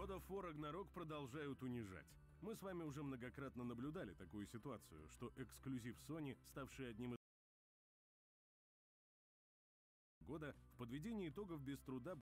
God of War Ragnarok продолжают унижать. Мы с вами уже многократно наблюдали такую ситуацию, что эксклюзив Sony, ставший одним из года, в подведении итогов без труда